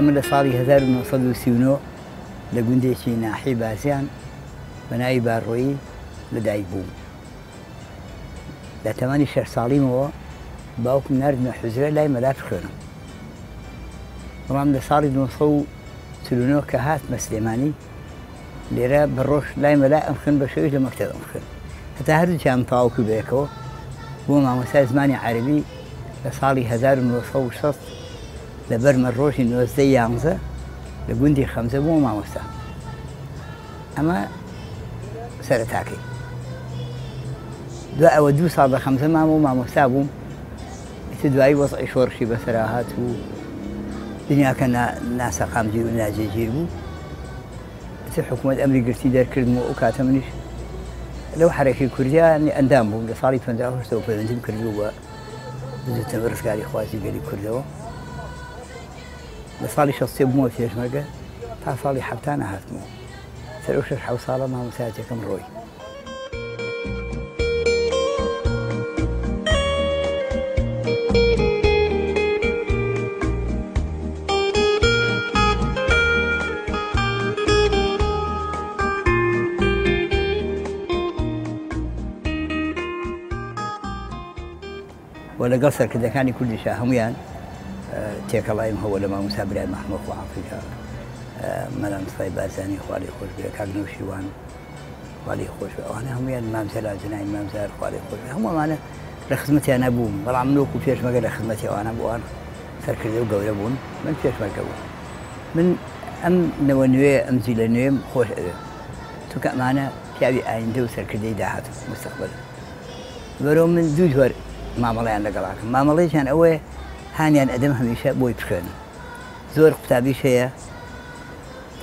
من لە ساڵی 1939 لە گوندێکی ناحی بازیان بەناوی باڕۆیی لەدایک بووم لە تەمانی شەر ساڵیمەوە باوکم نردمە حوزرە لای مەلا بخوێنم بەڵام لە ساڵی 1940 کە هات مەسلێمانی لێرە بەڕۆژ لای مەلا ئەم خوێن بە شەوی مەکتەب ئەم خوێن هەتا هەردووچیان تاوکو بێکەوە بۆ مامۆسای زمانی عربی لە ساڵی 1960 لەبەر مەڕۆژی نۆزدە یانزە لە گوندی خەمزە بووە مامۆستا ئەمە سەرتاکەی دو ئەوە دوو ساڵ بە خەمزە مام و مامۆستا بووم دوایی وەزعی شۆڕشی بەسەراهات و دنیاکە ناسەقامجی و ناجێگیر بوو حکوومەت ئەمری گرتی دەرکردم و کاتە منیش لەو حرەکی کوردیان ئەندام بووم لە ساڵی 1970 پەیوەندیم کردو بە زوتە ڕزگاری خوازی گەری کوردەوە لە ساڵی شەستێ بوومە پێشمەگە تا ساڵی حفتانە هاتمەوە سەر شش حو ساڵە مامۆسایەتەکەم ڕۆی و لەگەڵ سەرکردەکانی کوردیشا هەمویان تێکەڵایم هەوە لە ماموسا برای محمە خۆ ئافریقا مەلام سای بازانی خوالی خۆش بێ کاگنەوشیوان خوالی خۆش ئەوانە هەمویان مامزەلا جنای مامزار خوالی خۆش هەمومانە لە خزمەتیان نەبووم. بەڵام منوەکو پێشمەگە لە خزمەتیوانە بووان سەرکردە و گەورە بوون. من پێشمەکە بوو. من ئەم نەوە نوێ ئەمزی لە نوێم خۆش ئەوێ. چونکە ئەمانە پیاوی ئایندە و سەرکردەی داهات مستقبل بەرەو من دوو جوەر مامەڵیان لەگەڵاکەم. مامەڵەیان ئەوەیە هانیان ئەدەم هەمیشە بۆی بخوێن زۆر قوتابیش هەیە.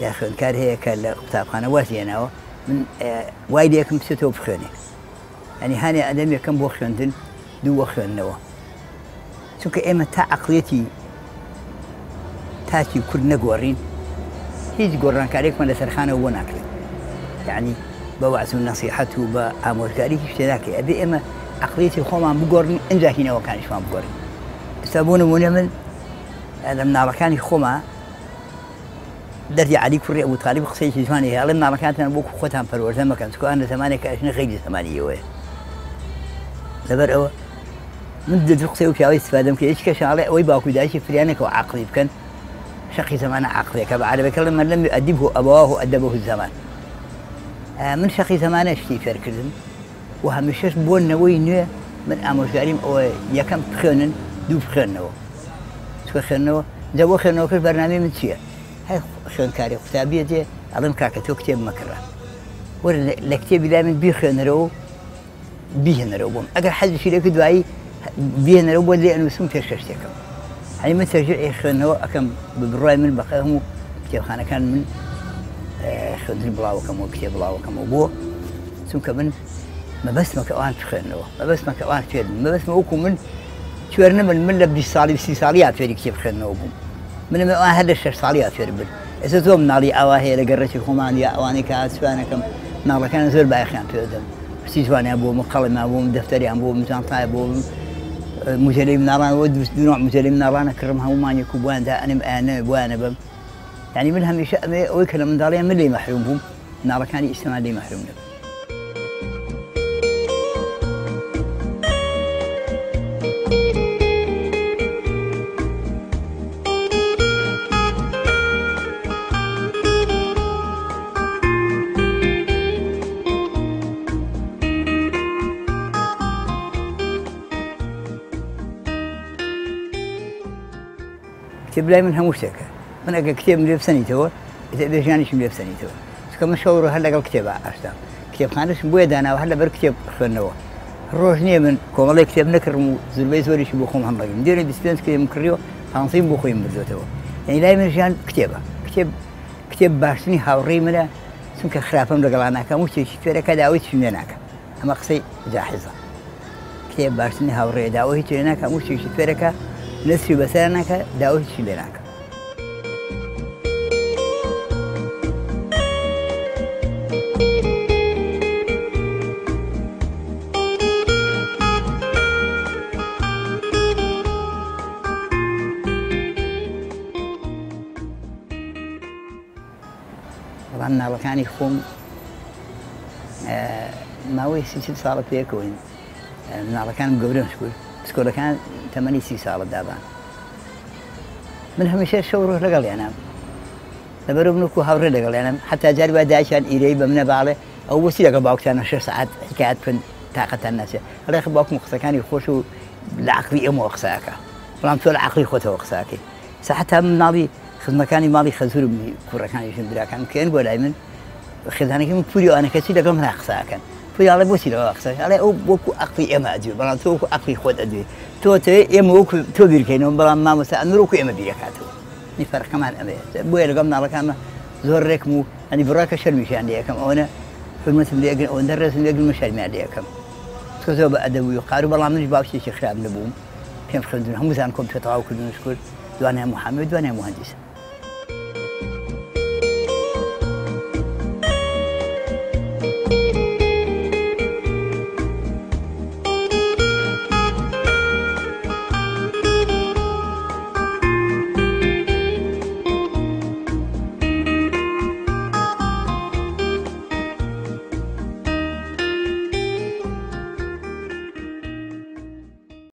یا خوێنکار هەیە کە لە قوتابخانە وازیێنەوە من وای لەکەم بچێتەوە بخوێنێ ئەنی هاانی ئەدەم یەکەم بۆ خوێندن دووە خوێندنەوە. چونکە ئێمە تا عقلێتی تاچی کورد نەگۆڕین هیچ گۆڕانکارێکمان لە سەرخانەوە بۆ ناکرێت. یعنی بە وعز و نەسیحەت و بە ئامۆژگاری هیچ شتێ ناکەی ئەبێ ئێمە عقلێتی خۆمان بگۆڕین ئەنجاهینەوەکانیشمان بگۆڕین بۆ نمونە من لە مناڵەکانی خۆما دەردی علی کوڕی ئەو تاالب قسەیەکی جوانی هەڵێ مناڵەکانتان بۆ خۆتان پەروەردە مەکەن چکوان لە زمانێک ئەشنە غیری زمانیەوەی لەبەر ئەوە من دەدر قسەی و پیاوەی استفادەم کە هیچ کەشاڵێ ئەوەی باکوودایکی فریانێکەوە عقلی بکەن شقی زمانە عقلێکە بە عربەکە لە من لەم ئەدیب و ئەبواه و ئەدەبه زمان من شقی زمانە شتی فێرکردم و هەمیشەش بۆنەوەی نوێ من ئامۆژگاریم ئەوە یەکەم بخێنن دوو بخێنەوە چکە خوێنەوە دەبۆ خوێنەوەکەش بەرنامی من چییە؟ هەی خوێنکاری قوتابیە دێ ئەڵم کاکە تۆ کتێب مەکڕە. وەرە لە کتێبی لای من بیخوێنەرەوە بیهێنەرەوە بووم ئەگەر حەزشی لێک دوایی بێنەرەوە بۆ لێ ئەنووسم پێش شتێکم هەنی من تەژر ئێ خوێنەوە ئەەکەم بڕای من بەقە هەموو کتێبخانەکان من خوێندن بڵاوەکەمەوە کتێب بڵاوەکەمەوە بۆ چونکە من مەبەستمەکە ئەوان بخێنەوە. مەبەستمەکە ئەوان فێن مەبەستمە وەکو من کوێر نمن من لە 20 ساڵی سی ساڵی یا فێری کتێب بخێنەوە بووم منم هەر لە شش ساڵی یا فێر بن ئێستا تۆ مناڵی ئاوا هەیە لە گەڕێکی خۆمان یا ئەوانەی کە ئاسوانەکەم ناڵەکان زۆر بایخیان پێدەم پرسی جوانیان بۆ مقەڵما بووم دەفتەریان بۆ مجانتای بۆ مجلەی مناڵانەوە دوست مجلەی مناڵانە کڕم هەمومانێک و بواندا ئەنم ئەانە بوانە بم. ینی من هەمیشە ئەوەی کە لە منداڵیان من لی مەحروم بووم ناڵەکانی ئیسمان لی مەحروم نبم کتێب لای من هەموو شتێکە من ئەگە کتێب لێ بسەنیتەوە بێژانیشم لێ بسەنیتەوە چکە من شەوڕ هەر لەگەڵ کتێبە ئاشتا کتێبخانشم بۆیە داناوە هەر لەبەر کتێب خوێندنەوە ڕۆژ نییە من کۆمەڵی کتێب نەکردم و زوربەی زۆریشی بۆ خۆم هەمڵگەم دێنێ دیسپێنس کتێم کڕیەوە پانسیم بۆ خۆیم بردوێتەوە یعنی لای من ژیان کتێبە کتێب کتێب باشتنی هاوڕێی منە چونکە خراپم لەگەڵا ناکەم و تێکی توێرەکە داوای چێ ناکەم ئەمە قسەی جاحیزە کتێب باشتنی هاوڕێ داوای توێ ناکەم و تێکی توێرەکە نسری نسي بسانك داوش بناك أنا لكان يخوم آه ما ويسي صارت يكوين من كان مقبرين شكون سکۆلەکان تەمەنی سی ساڵە دابان من هەمیشە شەو ڕۆژ لەگەڵ یانام لەبەر منکو هاوڕێ لەگەڵیانم حتا جاری وا دایشان ئیرەی بە منە باڵێ ئەو وەسی لەگەڵ باوکتانە شش سعات حکات کن تااقەتان ناچێت هەڵێ باوکم قسەکانی خۆش و لە عقلی ئەمەوە قساکە بەڵام تۆ لە عقلی خۆتەوە قساکەی ساحتا مناڵی خزمەکانی ماڵی خەزورم کوڕەکانیشم براکان کێن بۆ لای من خێزانەکە من پوری ئەوانەکەسی لەگەڵ من قساکەن پویاڵە بۆچی لەوە قسە ئەڵێ ئەو وەکو عقلی ئێمە ئەدوێ بەڵام تۆ وەکو عقلی خۆت ئەدوێ تۆ ئێمە وەکو تۆ بیرکەینەوە بەڵام مامەسا ئەمرۆکو ئێمە بیرەکاتەوە نی فەرقەمان ئەمێ بۆیە لەگەم ناڵەکانمە زۆر ڕێکم و ئەنی بڕاکە شەرمیشیان لەکەم ئەوە حرمەتم لێگەن ئەوەندە ڕێزم لێگرمە شەرمیان لەکەم تۆ بە ئەدەبووی و قارو بەڵام منش باوشێکی خراب نەبووم پێم خوێندن هەمووزان کۆمپیۆتەواو کردن شکرد دوانای محەممەد دوانای مهندیسە